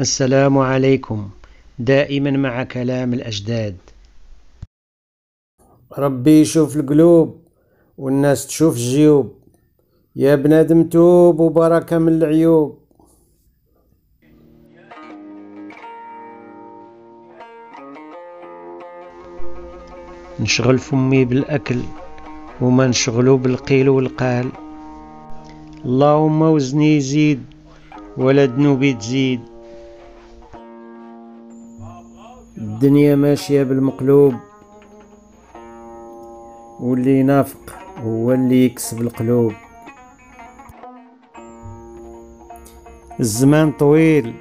السلام عليكم. دائما مع كلام الأجداد. ربي يشوف القلوب والناس تشوف الجيوب. يا بنادم توب وبركة من العيوب. نشغل فمي بالأكل وما نشغلو بالقيل والقال. اللهم وزني يزيد ولا ذنوبي تزيد. الدنيا ماشية بالمقلوب. واللي ينافق هو اللي يكسب القلوب. الزمان طويل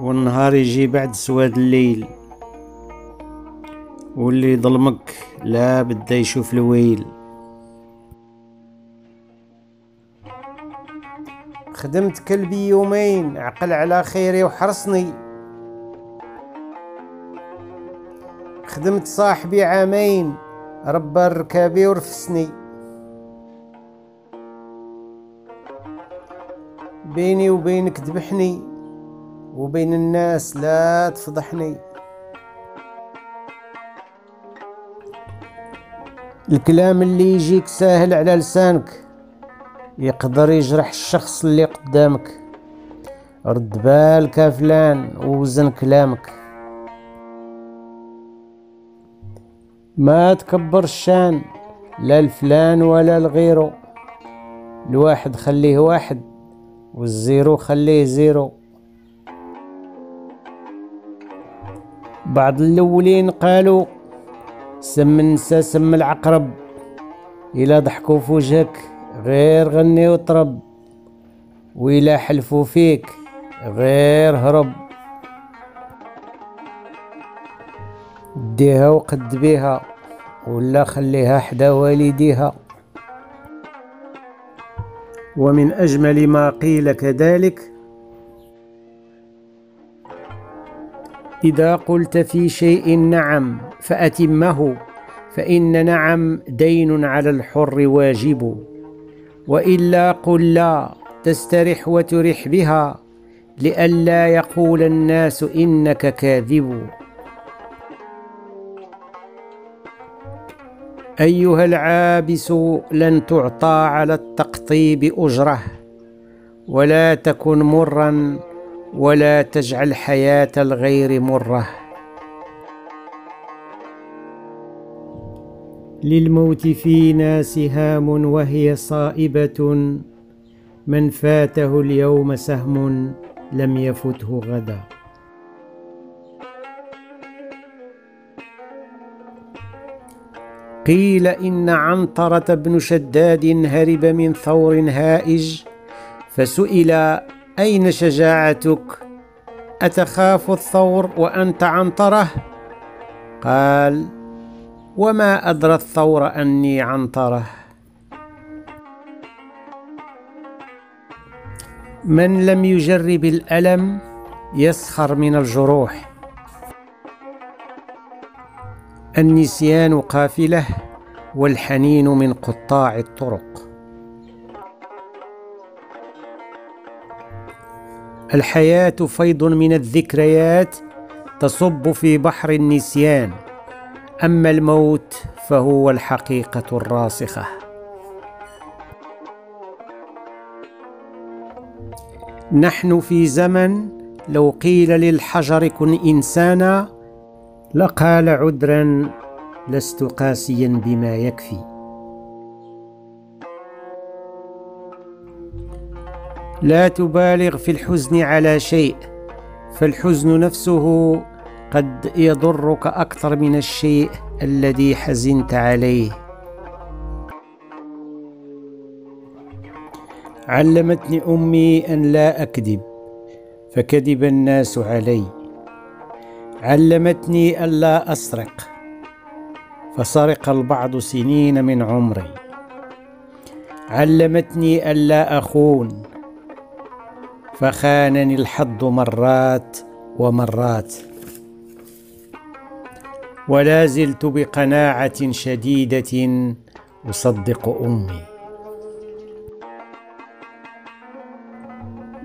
والنهار يجي بعد سواد الليل. واللي ظلمك لا بدا يشوف الويل. خدمت كلبي يومين عقل على خيري وحرصني. خدمت صاحبي عامين. ربى ركابي ورفسني. بيني وبينك ذبحني وبين الناس لا تفضحني. الكلام اللي يجيك ساهل على لسانك يقدر يجرح الشخص اللي قدامك. رد بالك فلان ووزن كلامك. ما تكبر الشان لا الفلان ولا لغيرو الواحد خليه واحد وال zero خليه zero. بعض الأولين قالوا سم النسا سم العقرب إلا ضحكوا في وجهك غير غني وطرب وإلا حلفوا فيك غير هرب. ديها وقد بيها ولا خليها حدا والديها. ومن أجمل ما قيل كذلك إذا قلت في شيء نعم فأتمه فإن نعم دين على الحر واجب. وإلا قل لا تسترح وترح بها لئلا يقول الناس إنك كاذب. أيها العابس لن تعطى على التقطيب أجرة ولا تكن مرا ولا تجعل حياة الغير مرة. للموت فينا سهام وهي صائبة من فاته اليوم سهم لم يفته غدا. قيل إن عنترة بن شداد هرب من ثور هائج فسئل أين شجاعتك؟ أتخاف الثور وأنت عنترة قال وما أدرى الثور أني عنترة من لم يجرب الألم يسخر من الجروح. النسيان قافلة والحنين من قطاع الطرق. الحياة فيض من الذكريات تصب في بحر النسيان أما الموت فهو الحقيقة الراسخة. نحن في زمن لو قيل للحجر كن إنسانا لقال عذرا لست قاسيا بما يكفي. لا تبالغ في الحزن على شيء فالحزن نفسه قد يضرك أكثر من الشيء الذي حزنت عليه. علمتني أمي أن لا أكذب فكذب الناس علي. علمتني ألا أسرق. فسرق البعض سنين من عمري. علمتني ألا أخون. فخانني الحظ مرات ومرات. ولا زلت بقناعة شديدة أصدق أمي.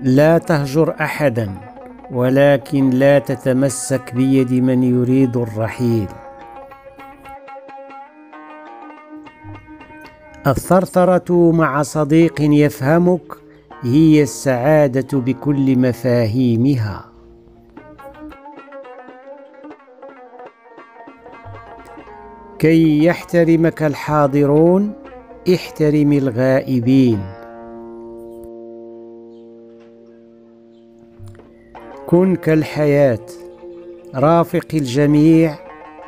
لا تهجر أحدا. ولكن لا تتمسك بيد من يريد الرحيل. الثرثرة مع صديق يفهمك هي السعادة بكل مفاهيمها. كي يحترمك الحاضرون احترم الغائبين. كن كالحياة. رافق الجميع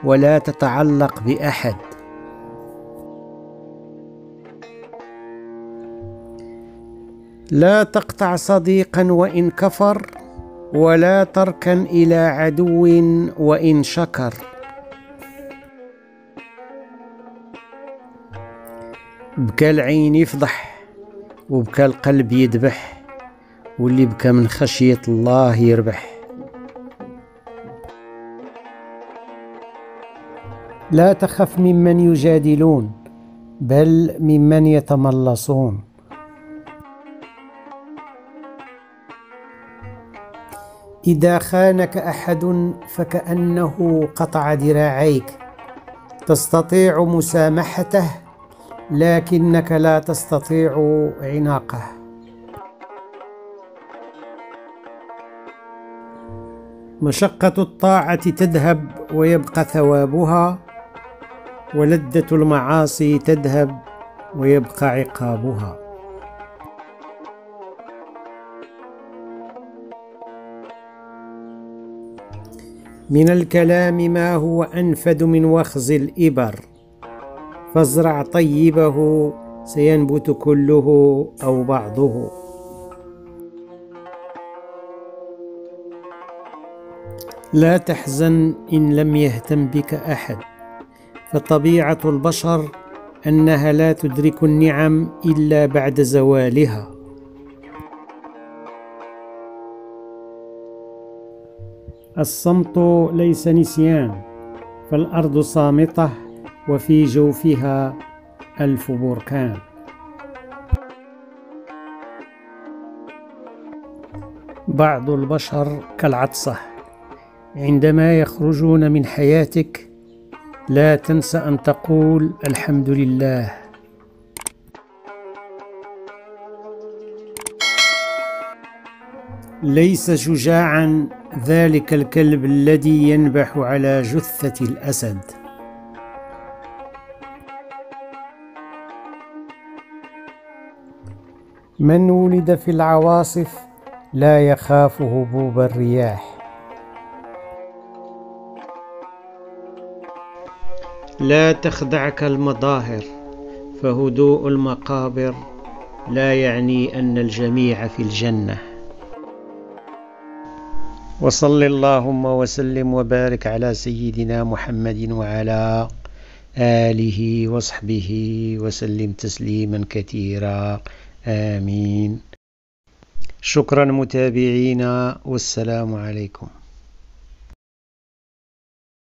ولا تتعلق بأحد. لا تقطع صديقا وإن كفر ولا تركن إلى عدو وإن شكر. بكى العين يفضح وبكى القلب يدبح واللي بكى من خشية الله يربح. لا تخف ممن يجادلون بل ممن يتملصون. إذا خانك أحد فكأنه قطع ذراعيك تستطيع مسامحته لكنك لا تستطيع عناقه. مشقة الطاعة تذهب ويبقى ثوابها ولذة المعاصي تذهب ويبقى عقابها. من الكلام ما هو أنفد من وخز الإبر فازرع طيبه سينبت كله أو بعضه. لا تحزن إن لم يهتم بك أحد. فطبيعة البشر أنها لا تدرك النعم إلا بعد زوالها. الصمت ليس نسيان فالأرض صامتة وفي جوفها ألف بركان. بعض البشر كالعطسة. عندما يخرجون من حياتك لا تنس أن تقول الحمد لله. ليس شجاعا ذلك الكلب الذي ينبح على جثة الأسد. من ولد في العواصف لا يخاف هبوب الرياح. لا تخدعك المظاهر فهدوء المقابر لا يعني أن الجميع في الجنة. وصل اللهم وسلم وبارك على سيدنا محمد وعلى آله وصحبه وسلم تسليما كثيرا. آمين. شكرا متابعينا والسلام عليكم.